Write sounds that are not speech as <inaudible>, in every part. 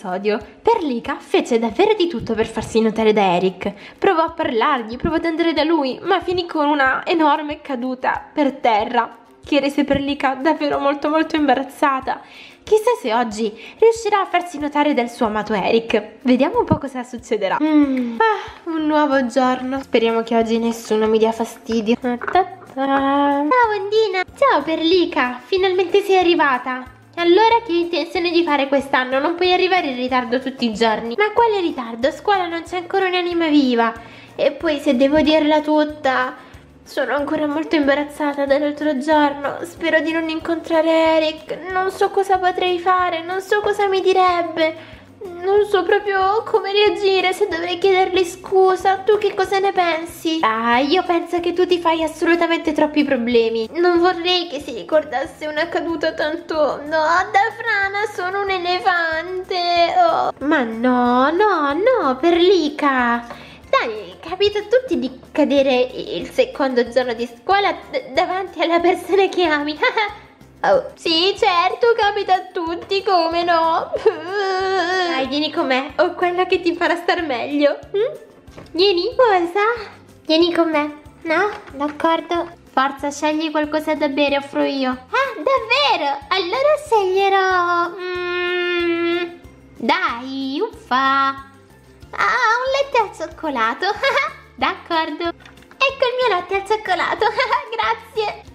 episodio, Perlica fece davvero di tutto per farsi notare da Eric. Provò a parlargli, provò ad andare da lui, ma finì con una enorme caduta per terra, che rese Perlica davvero molto molto imbarazzata. Chissà se oggi riuscirà a farsi notare dal suo amato Eric. Vediamo un po' cosa succederà. Mm. Ah, un nuovo giorno. Speriamo che oggi nessuno mi dia fastidio. Ta-ta. Ciao Ondina! Ciao Perlica! Finalmente sei arrivata! Allora che intenzione di fare quest'anno? Non puoi arrivare in ritardo tutti i giorni. Ma quale ritardo? A scuola non c'è ancora un'anima viva. E poi se devo dirla tutta, sono ancora molto imbarazzata dall'altro giorno. Spero di non incontrare Eric. Non so cosa potrei fare, non so cosa mi direbbe. Non so proprio come reagire, se dovrei chiedergli scusa. Tu che cosa ne pensi? Ah, io penso che tu ti fai assolutamente troppi problemi. Non vorrei che si ricordasse una caduta tanto... No, da frana sono un elefante. Oh. Ma no, no, no, Perlica. Dai, capita a tutti di cadere il secondo giorno di scuola davanti alla persona che ami. <laughs> Oh, sì, certo, capita a tutti, come no? <laughs> Dai, vieni con me, ho quella che ti farà star meglio. Mm? Vieni. Cosa? Vieni con me. No? D'accordo. Forza, scegli qualcosa da bere, offro io. Ah, davvero? Allora sceglierò... Mm, dai, uffa. Ah, un latte al cioccolato. <laughs> D'accordo. Ecco il mio latte al cioccolato. <laughs> Grazie.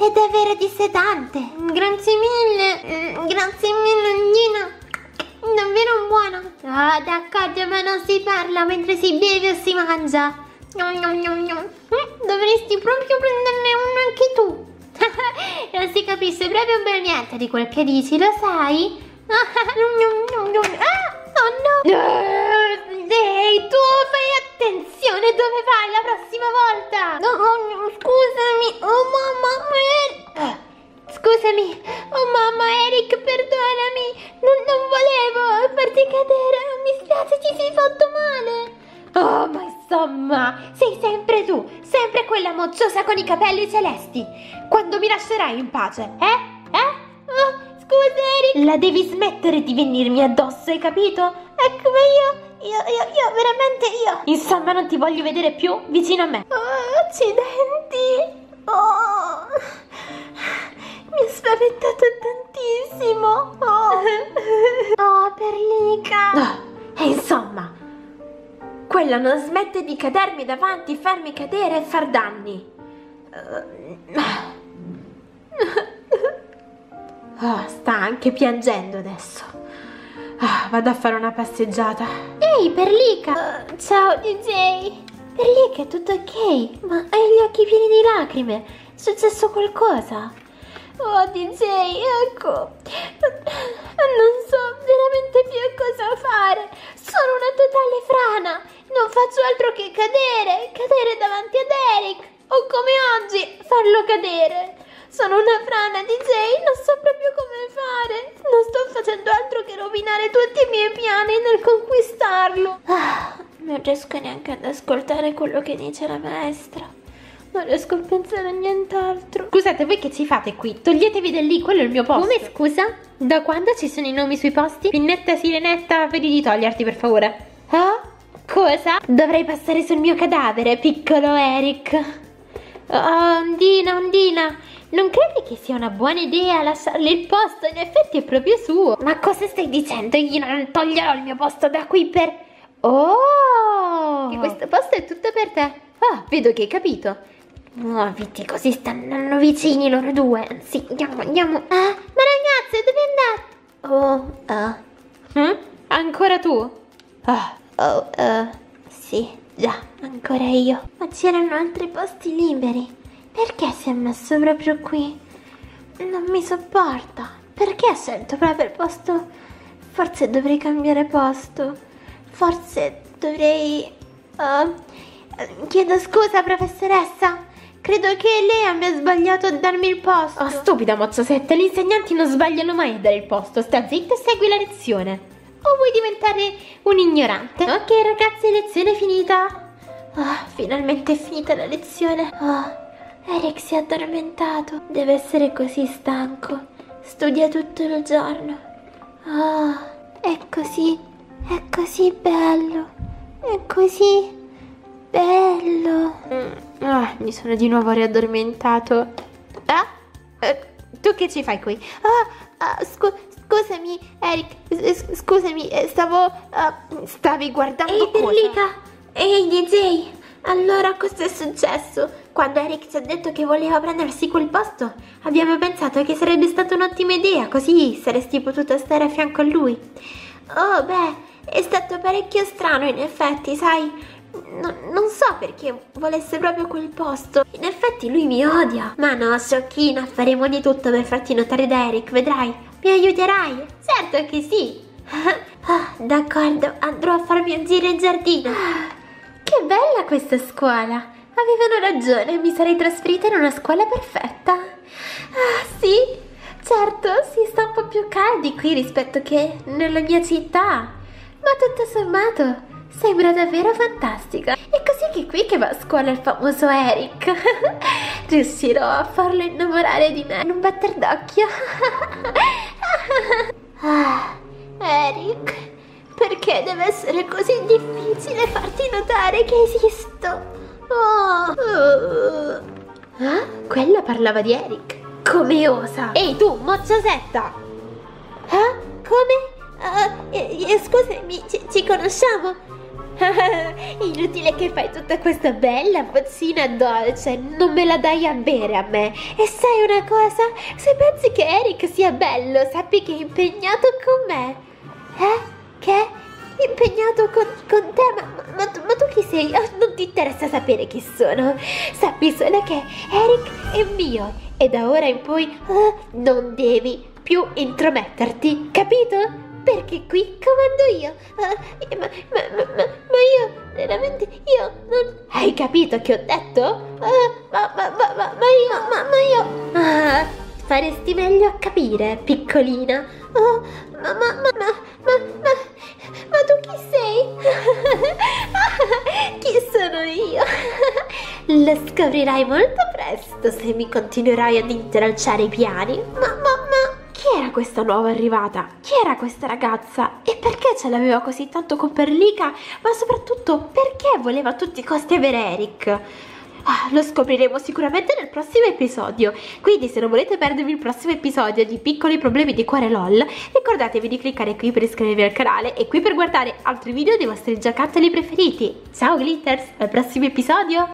Ah, è davvero dissetante. Grazie mille. Mm, grazie mille, Nina. Davvero buono. Ah, oh, d'accordo, ma non si parla mentre si beve o si mangia. Mm, dovresti proprio prenderne uno anche tu. <laughs> non si capisce proprio per niente di quel che dici, lo sai? <laughs> ah, oh no. Ehi, tu fai attenzione dove vai la prossima volta. No, oh, scusami. Oh mamma, eh. Scusami. Oh mamma, Eric, perdonami. Non, non volevo farti cadere. Mi spiace, ti sei fatto male. Oh, ma insomma, sei sempre tu, sempre quella mocciosa con i capelli celesti. Quando mi lascerai in pace, eh? Eh? Oh, scusa, Eric. La devi smettere di venirmi addosso, hai capito? Ecco, ma io... Io, io, io, veramente io. Insomma, non ti voglio vedere più vicino a me. Oh, accidenti. Oh, mi ha spaventato tantissimo. Oh, <laughs> oh Perlica. Oh, e insomma, quella non smette di cadermi davanti, farmi cadere e far danni. Oh, sta anche piangendo adesso. Ah, vado a fare una passeggiata. Ehi, Perlica! Uh, ciao, DJ! Perlica, tutto ok? Ma hai gli occhi pieni di lacrime? È successo qualcosa? Oh, DJ, ecco. Non so veramente più cosa fare. Sono una totale frana. Non faccio altro che cadere, cadere davanti ad Eric. O come oggi, farlo cadere. Sono una frana, DJ, non so proprio come fare. Non sto facendo altro che rovinare tutti i miei piani nel conquistarlo. Ah, non riesco neanche ad ascoltare quello che dice la maestra. Non riesco a pensare a nient'altro. Scusate, voi che ci fate qui? Toglietevi da lì, quello è il mio posto. Come scusa? Da quando ci sono i nomi sui posti? Pinnetta, sirenetta, vedi di toglierti per favore. Ah? Cosa? Dovrei passare sul mio cadavere, piccolo Eric. Oh, Ondina, Ondina, non credi che sia una buona idea lasciarle il posto? In effetti è proprio suo. Ma cosa stai dicendo? Io non toglierò il mio posto da qui per... Oh! Che questo posto è tutto per te. Ah, vedo che hai capito. Muoviti così stanno vicini loro due. Sì, andiamo, andiamo. Ah, ma ragazze, dove andate? Oh, uh. Mm? Ancora tu? Ah. Oh, uh, sì, già, ancora io. Ma c'erano altri posti liberi. Perché si è messo proprio qui? Non mi sopporta. Perché ha scelto proprio il posto? Forse dovrei cambiare posto. Forse dovrei... Uh, chiedo scusa, professoressa. Credo che lei abbia sbagliato a darmi il posto. Oh, stupida mozzosetta, gli insegnanti non sbagliano mai a dare il posto. Sta zitta e segui la lezione. O vuoi diventare un ignorante? Ok, ragazzi, lezione finita. Oh, finalmente è finita la lezione. Oh. Eric si è addormentato. Deve essere così stanco. studia tutto il giorno. Oh, è così, è così bello, è così bello. Mm, ah, mi sono di nuovo riaddormentato. Ah, eh, tu che ci fai qui? Ah, ah scu scusami, Eric, scusami, eh, stavo... Uh, stavi guardando Ehi, Perlica! Ehi, DJ! Allora cosa è successo? Quando Eric ci ha detto che voleva prendersi quel posto, abbiamo pensato che sarebbe stata un'ottima idea, così saresti potuta stare a fianco a lui. Oh, beh, è stato parecchio strano in effetti, sai? No, non so perché volesse proprio quel posto. In effetti lui mi odia. Ma no, sciocchina, faremo di tutto per farti notare da Eric, vedrai. Mi aiuterai? Certo che sì. <laughs> Ah, D'accordo, andrò a farmi un giro in giardino. Che bella questa scuola. Avevano ragione, mi sarei trasferita in una scuola perfetta. Ah, sì, certo, si sta un po' più caldi qui rispetto che nella mia città. Ma tutto sommato, sembra davvero fantastica. È così che qui che va a scuola il famoso Eric. <laughs> Riuscirò a farlo innamorare di me in un batter d'occhio. <laughs> ah, Eric, perché deve essere così difficile farti notare che esisto? Oh. Ah, quella parlava di Eric. Come osa? Ehi tu, mocciosetta! Ah, come? Uh, eh, scusami, ci, ci conosciamo? <laughs> Inutile che fai tutta questa bella bozzina dolce, non me la dai a bere a me. E sai una cosa? Se pensi che Eric sia bello, sappi che è impegnato con me. Eh? Che? Impegnato con, con te, ma, ma, ma, tu chi sei? Oh, non ti interessa sapere chi sono. Sappi solo che Eric è mio e da ora in poi oh, non devi più intrometterti, capito? Perché qui comando io. Uh, ma, ma, io, veramente, io non... Hai capito che ho detto? Uh, ma, io, ma io... Ah, faresti meglio a capire, piccolina. Oh, ma, ma, ma, ma, ma, tu chi sei? <laughs> chi sono io? <laughs> Lo scoprirai molto presto se mi continuerai ad intralciare i piani. Ma, ma, ma, chi era questa nuova arrivata? Chi era questa ragazza? E perché ce l'aveva così tanto con Perlica? Ma soprattutto, perché voleva a tutti i costi avere Eric? Ah, lo scopriremo sicuramente nel prossimo episodio. Quindi se non volete perdervi il prossimo episodio di Piccoli problemi di cuore LOL, ricordatevi di cliccare qui per iscrivervi al canale e qui per guardare altri video dei vostri giocattoli preferiti. Ciao Glitters, al prossimo episodio!